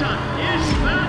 Santa is back.